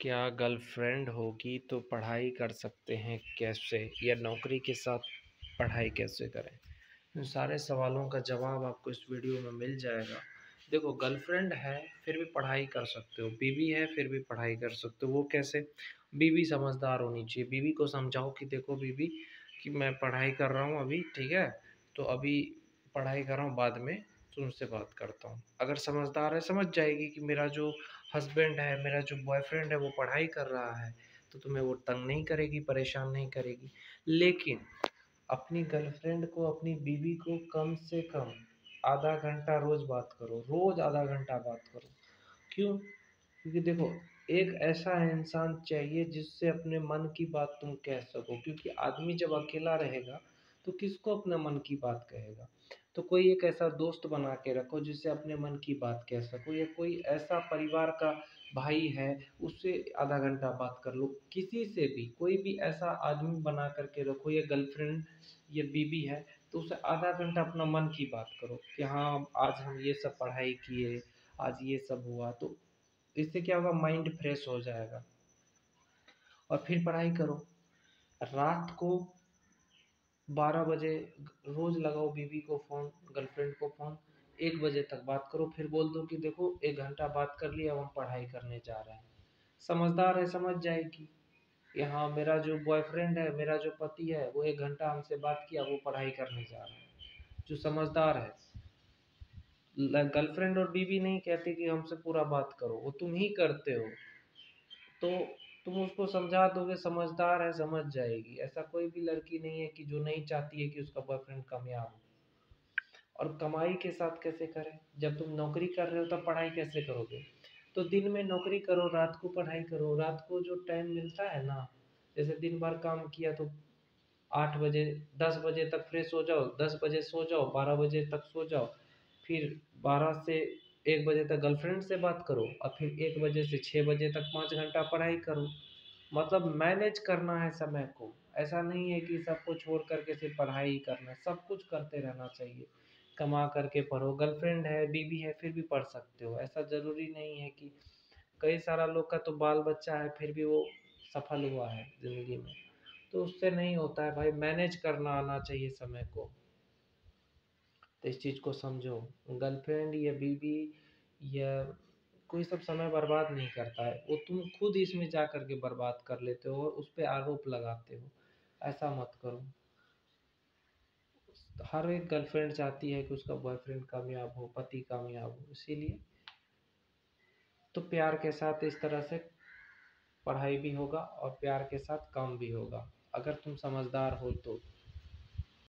क्या गर्लफ्रेंड होगी तो पढ़ाई कर सकते हैं कैसे? या नौकरी के साथ पढ़ाई कैसे करें? इन सारे सवालों का जवाब आपको इस वीडियो में मिल जाएगा। देखो, गर्लफ्रेंड है, फिर भी पढ़ाई कर सकते हो। बीवी है, फिर भी पढ़ाई कर सकते हो। वो कैसे? बीवी समझदार होनी चाहिए। बीवी को समझाओ कि देखो बीवी, कि मैं पढ़ाई कर रहा हूँ अभी, ठीक है? तो अभी पढ़ाई कर रहा हूँ, बाद में तुमसे बात करता हूँ। अगर समझदार है, समझ जाएगी कि मेरा जो हस्बैंड है, मेरा जो बॉयफ्रेंड है वो पढ़ाई कर रहा है तो तुम्हें वो तंग नहीं करेगी, परेशान नहीं करेगी। लेकिन अपनी गर्लफ्रेंड को, अपनी बीवी को कम से कम आधा घंटा रोज़ बात करो, रोज़ आधा घंटा बात करो। क्यों? क्योंकि देखो, एक ऐसा इंसान चाहिए जिससे अपने मन की बात तुम कह सको, क्योंकि आदमी जब अकेला रहेगा तो किसको अपने मन की बात कहेगा? तो कोई एक ऐसा दोस्त बना के रखो जिससे अपने मन की बात कह सको या कोई ऐसा परिवार का भाई है, उससे आधा घंटा बात कर लो। किसी से भी, कोई भी ऐसा आदमी बना करके रखो या गर्लफ्रेंड या बीबी है तो उसे आधा घंटा अपना मन की बात करो कि हाँ आज हम ये सब पढ़ाई किए, आज ये सब हुआ। तो इससे क्या होगा, माइंड फ्रेश हो जाएगा। और फिर पढ़ाई करो। रात को बारह बजे रोज़ लगाओ बीवी को फ़ोन गर्लफ्रेंड को फ़ोन, एक बजे तक बात करो, फिर बोल दो कि देखो, एक घंटा बात कर लिया अब हम पढ़ाई करने जा रहे हैं। समझदार है, समझ जाएगी। कि हाँ मेरा जो बॉयफ्रेंड है, मेरा जो पति है, वो एक घंटा हमसे बात किया, वो पढ़ाई करने जा रहा है। जो समझदार है। गर्लफ्रेंड और बीवी नहीं कहती कि हमसे पूरा बात करो, वो तुम ही करते हो। तो तुम उसको समझा दोगे, समझदार है, समझ जाएगी। ऐसा कोई भी लड़की नहीं है कि जो नहीं चाहती है कि उसका बॉयफ्रेंड कामयाब हो। और कमाई के साथ कैसे करें? जब तुम नौकरी कर रहे हो, तब पढ़ाई कैसे करोगे? तो दिन में नौकरी करो, रात को पढ़ाई करो। रात को जो टाइम मिलता है ना, जैसे दिन भर काम किया तो आठ बजे, दस बजे तक फ्रेश हो जाओ, दस बजे सो जाओ, बारह बजे तक सो जाओ, फिर बारह से एक बजे तक गर्लफ्रेंड से बात करो और फिर एक बजे से छः बजे तक पाँच घंटा पढ़ाई करो। मतलब मैनेज करना है समय को। ऐसा नहीं है कि सबको छोड़ करके सिर्फ़ पढ़ाई ही करना है। सब कुछ करते रहना चाहिए। कमा करके पढ़ो। गर्लफ्रेंड है बीबी है, फिर भी पढ़ सकते हो। ऐसा ज़रूरी नहीं है कि कई सारा लोग का तो बाल बच्चा है, फिर भी वो सफल हुआ है ज़िंदगी में। तो उससे नहीं होता है। भाई मैनेज करना आना चाहिए समय को। तो इस चीज़ को समझो। गर्लफ्रेंड या बीवी या कोई सब समय बर्बाद नहीं करता है। वो तुम खुद इसमें जा कर के बर्बाद कर लेते हो और उस पर आरोप लगाते हो। ऐसा मत करो। हर एक गर्लफ्रेंड चाहती है कि उसका बॉयफ्रेंड कामयाब हो, पति कामयाब हो, इसीलिए तो प्यार के साथ इस तरह से पढ़ाई भी होगा और प्यार के साथ काम भी होगा। अगर तुम समझदार हो तो।